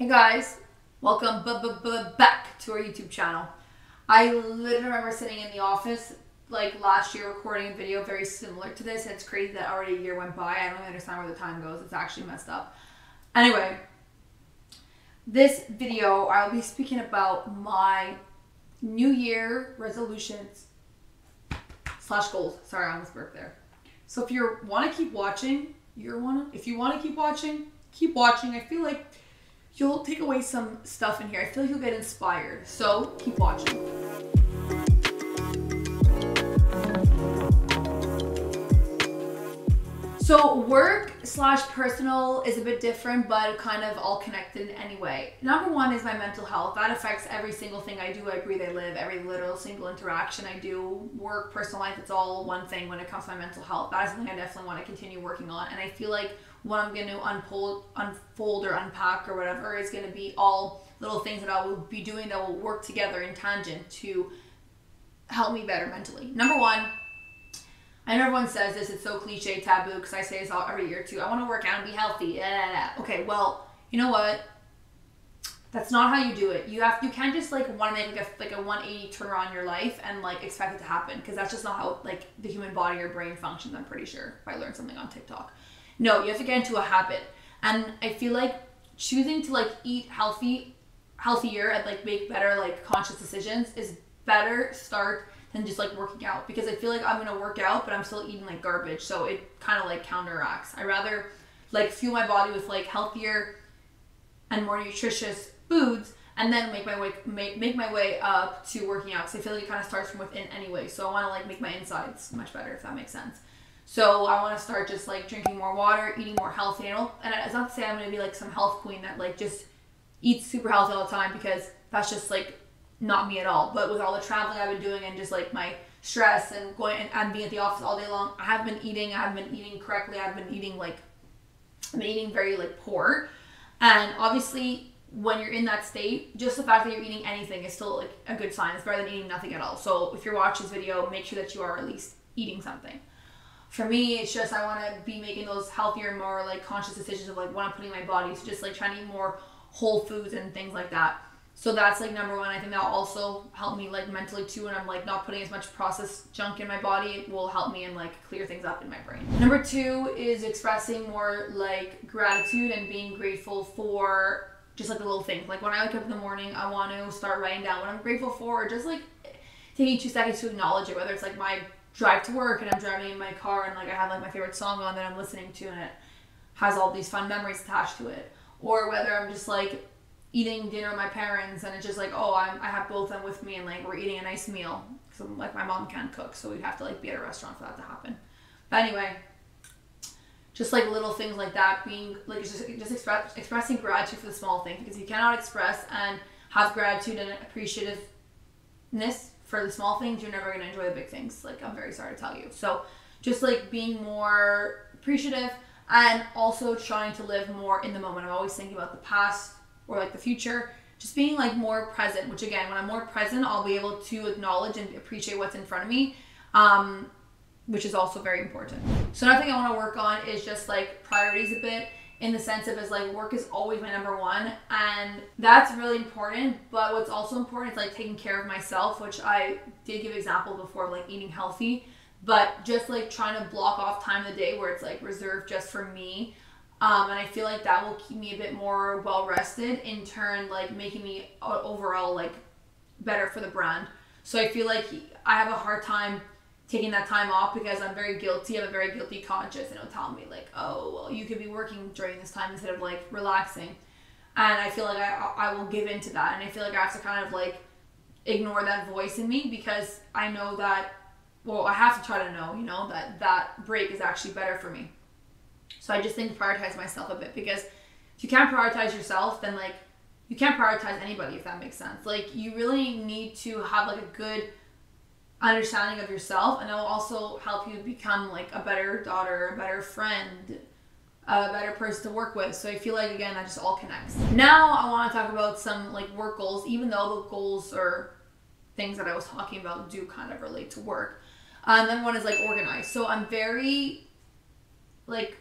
Hey guys, welcome back to our YouTube channel. I literally remember sitting in the office like last year recording a video very similar to this. It's crazy that already a year went by. I don't even understand where the time goes. It's actually messed up. Anyway, this video I'll be speaking about my New Year resolutions slash goals. Sorry, I almost burped there. So if you want to keep watching, you're one. If you want to keep watching, keep watching. I feel like you'll take away some stuff in here. I feel like you'll get inspired. So keep watching. So work slash personal is a bit different, but kind of all connected anyway. Number one is my mental health. That affects every single thing I do, I breathe, I live, every little single interaction I do. Work, personal life, it's all one thing when it comes to my mental health. That is something I definitely want to continue working on. And I feel like what I'm going to unfold, unfold or unpack or whatever is going to be all little things that I will be doing that will work together in tangent to help me better mentally. Number one, I know everyone says this, it's so cliche, taboo, because I say this all every year too. I want to work out and be healthy. Okay, well, you know what? That's not how you do it. You have you can't just like want to make like a like a 180 turn around your life and like expect it to happen because that's just not how like the human body or brain functions. I'm pretty sure if I learned something on TikTok. No, you have to get into a habit, and I feel like choosing to like eat healthy, healthier and like make better like conscious decisions is better start than just like working out because I feel like I'm gonna work out but I'm still eating like garbage so it kind of like counteracts. I rather like fuel my body with like healthier and more nutritious foods and then make my way make, make my way up to working out because I feel like it kind of starts from within anyway so I want to like make my insides much better if that makes sense. So I want to start just like drinking more water, eating more healthy. And, and it's not to say I'm gonna be like some health queen that like just eats super healthy all the time because that's just like not me at all. But with all the traveling I've been doing and just like my stress and going and, and being at the office all day long, I have been eating. I have been eating correctly. I've been eating like I've been eating very like poor. And obviously, when you're in that state, just the fact that you're eating anything is still like a good sign. It's better than eating nothing at all. So if you're watching this video, make sure that you are at least eating something. For me, it's just I want to be making those healthier, more like conscious decisions of like what I'm putting in my body. So just like trying to eat more whole foods and things like that. So that's like number one. I think that'll also help me like mentally too when I'm like not putting as much processed junk in my body. It will help me and like clear things up in my brain. Number two is expressing more like gratitude and being grateful for just like the little things. Like when I wake up in the morning, I want to start writing down what I'm grateful for, or just like taking two seconds to acknowledge it, whether it's like my drive to work and I'm driving in my car and like I have like my favorite song on that I'm listening to and it has all these fun memories attached to it. Or whether I'm just like eating dinner with my parents and it's just like oh I'm, i have both of them with me and like we're eating a nice meal because like my mom can't cook so we'd have to like be at a restaurant for that to happen but anyway just like little things like that being like just, just express, expressing gratitude for the small things because you cannot express and have gratitude and appreciativeness for the small things you're never going to enjoy the big things like i'm very sorry to tell you. So just like being more appreciative and also trying to live more in the moment. I'm always thinking about the past or like the future. Just being like more present which again when i'm more present i'll be able to acknowledge and appreciate what's in front of me um, which is also very important. So another thing i want to work on is just like priorities a bit in the sense of is like work is always my number one and that's really important but what's also important is like taking care of myself which i did give example before like eating healthy but just like trying to block off time of the day where it's like reserved just for me um, and I feel like that will keep me a bit more well rested in turn, like making me overall like better for the brand. So I feel like I have a hard time taking that time off because I'm very guilty. I have a very guilty conscience, and it'll tell me like, oh, well, you could be working during this time instead of like relaxing. And I feel like I I will give into that, and I feel like I have to kind of like ignore that voice in me because I know that. Well, I have to try to know, you know, that that break is actually better for me. So I just think prioritize myself a bit because if you can't prioritize yourself, then like you can't prioritize anybody if that makes sense. Like you really need to have like a good understanding of yourself and it will also help you become like a better daughter, a better friend, a better person to work with. So I feel like again that just all connects. Now I want to talk about some like work goals, even though the goals or things that I was talking about do kind of relate to work. Um, and then one is like organized. So I'm very like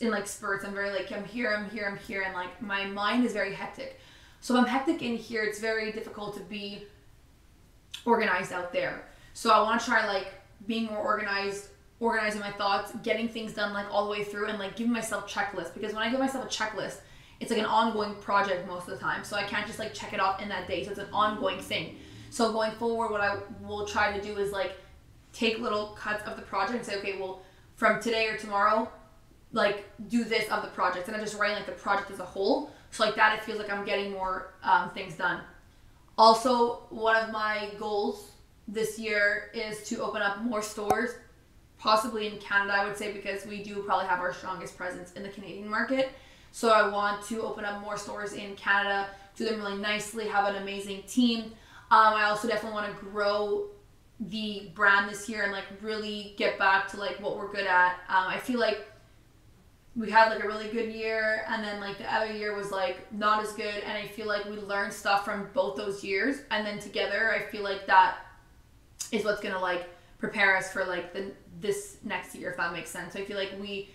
in like spurts. I'm very like I'm here, I'm here, I'm here, and like my mind is very hectic. So if I'm hectic in here, it's very difficult to be organized out there. So I want to try like being more organized, organizing my thoughts, getting things done like all the way through, and like giving myself checklists. Because when I give myself a checklist, it's like an ongoing project most of the time. So I can't just like check it off in that day. So it's an ongoing thing. So going forward, what I will try to do is like take little cuts of the project and say, okay, well, from today or tomorrow, like do this of the project, and I'm just writing like the project as a whole. So like that, it feels like I'm getting more um, things done. Also, one of my goals this year is to open up more stores, possibly in Canada, I would say, because we do probably have our strongest presence in the Canadian market. So I want to open up more stores in Canada, do them really nicely, have an amazing team. Um, I also definitely want to grow the brand this year and like really get back to like what we're good at. Um, I feel like we had like a really good year and then like the other year was like not as good and I feel like we learned stuff from both those years and then together I feel like that is what's gonna like prepare us for like the this next year if that makes sense. So I feel like we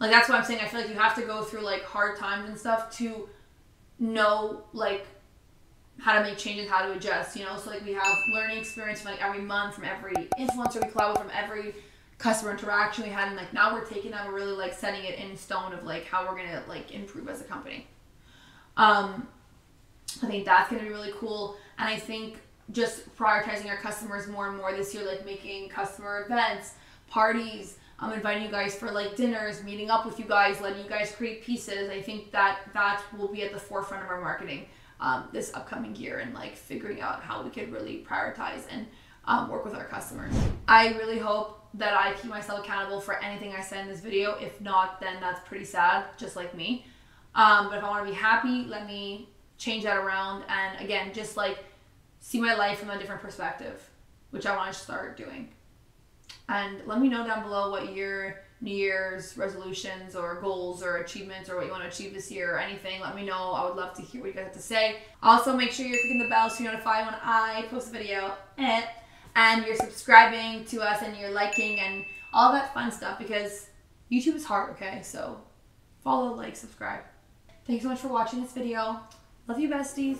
like that's what I'm saying. I feel like you have to go through like hard times and stuff to know like how to make changes, how to adjust, you know? So like we have learning experience from like every month, from every influencer we collab with, from every customer interaction we had and like now we're taking that we're really like setting it in stone of like how we're gonna like improve as a company. Um I think that's gonna be really cool. And I think just prioritizing our customers more and more this year, like making customer events, parties, I'm inviting you guys for like dinners, meeting up with you guys, letting you guys create pieces. I think that that will be at the forefront of our marketing um, this upcoming year and like figuring out how we could really prioritize and um, work with our customers. I really hope that I keep myself accountable for anything I say in this video. If not, then that's pretty sad, just like me. Um, but if I want to be happy, let me change that around and again, just like see my life from a different perspective, which I want to start doing. And let me know down below what your New Year's resolutions or goals or achievements or what you want to achieve this year or anything. Let me know. I would love to hear what you guys have to say. Also, make sure you're clicking the bell so you're notified when I post a video. And you're subscribing to us and you're liking and all that fun stuff because YouTube is hard, okay? So follow, like, subscribe. Thanks so much for watching this video. Love you, besties.